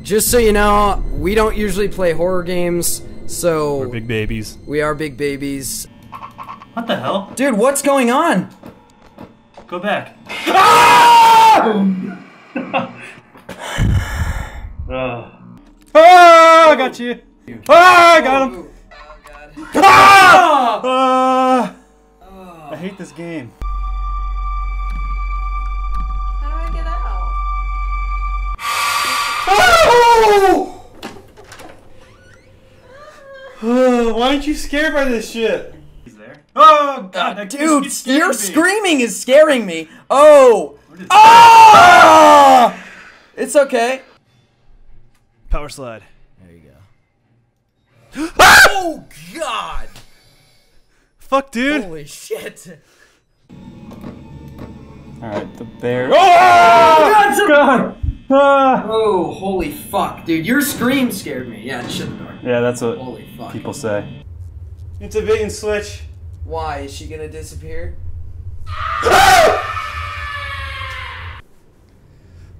Just so you know, we don't usually play horror games, so We're big babies. we are big babies. What the hell? Dude, what's going on? Go back. Ugh. Ah, I got you. Ah, I got him. Ah! I hate this game. Why aren't you scared by this shit? He's there. Oh god, that Dude, kid's your me. screaming is scaring me. Oh! Oh! Ah! It's okay. Power slide. There you go. oh god! Fuck, dude. Holy shit. Alright, the bear. Oh! God! Ah! Oh, holy fuck, dude. Your scream scared me. Yeah, shut the door. Yeah, that's what Holy fuck. people say. It's a bait and switch. Why? Is she gonna disappear?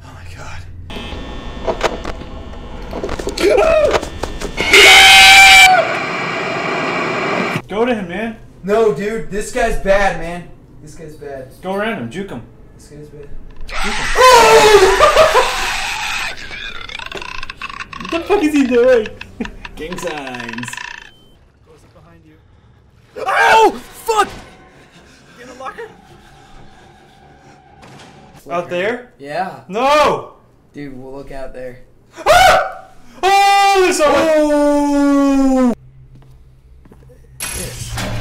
Oh my god. Go to him, man. No, dude. This guy's bad, man. This guy's bad. Go around him, juke him. This guy's bad. What the fuck is he doing? Gang signs. behind you. Oh! Fuck! In the locker? Out there? Yeah. No! Dude, we'll look out there. Ah! Oh, there's someone!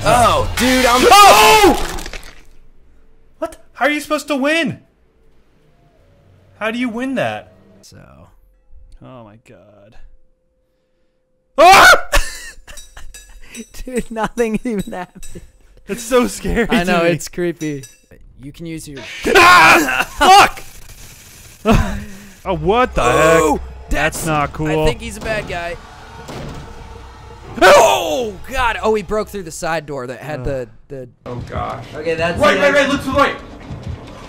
Oh, dude, I'm. Oh! What? How are you supposed to win? How do you win that? So. Oh my god. Ah! Dude, nothing even happened. It's so scary. I know, it's creepy. You can use your. Ah! Fuck! oh, what the Oh, heck? That's not cool. I think he's a bad guy. Oh God! Oh, he broke through the side door that had the the. Oh gosh. Okay, that's. Right, right, right, look to the right!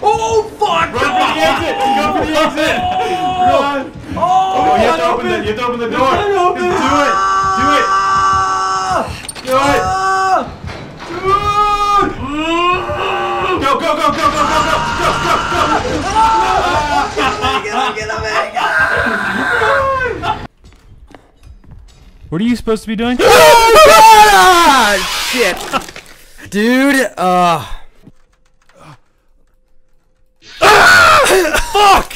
Oh fuck! Run for the exit! Go for the exit! Run! Oh! you have to open the, you have to open the door! Just do it! What are you supposed to be doing? Oh Ah, shit. Dude, uh. Fuck!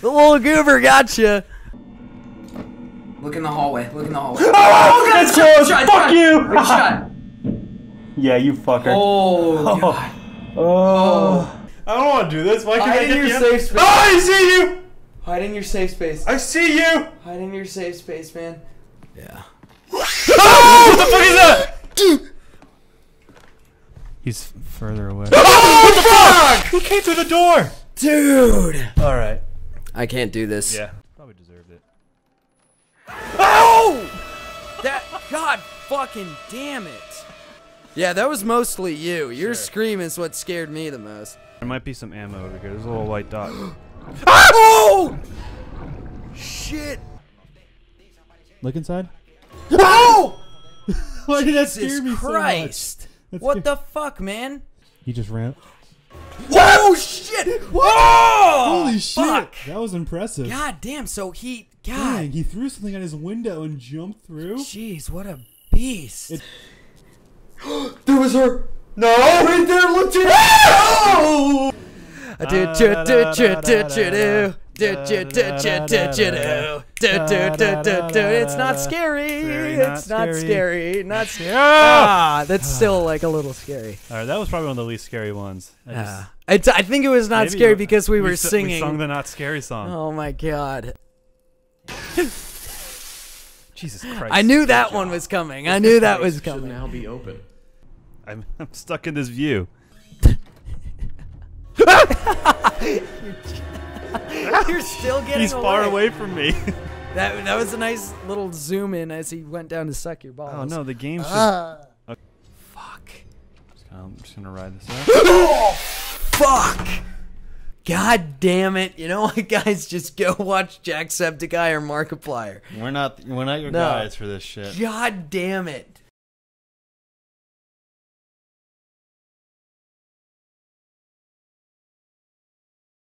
The little goober gotcha. Look in the hallway. Look in the hallway. Oh, that's close! Shot, Fuck shot. you! Wait, shot. Yeah, you fucker. Oh, God. Oh. I don't want to do this. Why can't Hide I get your the safe space. Oh, I see you! Hide in your safe space. I see you! Hide in your safe space, man. Yeah. Oh, what the fuck is that? Dude! He's further away. Oh, what the fuck? Who came through the door? Dude. All right. I can't do this. Yeah. Probably deserved it. Oh! That God fucking damn it. Yeah, that was mostly you. Your scream is what scared me the most. There might be some ammo over here. There's a little white dot. Oh! Shit. Look inside. Oh! Why did that scare me Christ. That's what good. the fuck, man? He just ran. Whoa, shit! Whoa! Holy shit! Fuck! That was impressive. God damn, so he. God. Dang, he threw something at his window and jumped through. Jeez, what a beast. It- there was her. No! Right there, look to Oh! Do do do do do do do. Do, do, do, do, do, do, do. Do, do, do, do, do. It's not scary. Scary, not It's not scary. scary. Not scary. Ah! Ah, that's still like a little scary. All right, that was probably one of the least scary ones. I just- Ah. It's, I think it was not scary because we were singing. We sung the not scary song. Oh my god. Jesus Christ. I knew that one was coming. I knew that was Should coming. now be open. I'm, I'm stuck in this view. You're still getting He's far away from me. That, that was a nice little zoom in as he went down to suck your balls. oh no, the game's just. Ah. Okay. Fuck. I'm just gonna ride this out. Oh, fuck. God damn it! You know what, guys? Just go watch Jacksepticeye or Markiplier. We're not we're not your No. guys for this shit. God damn it!